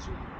主。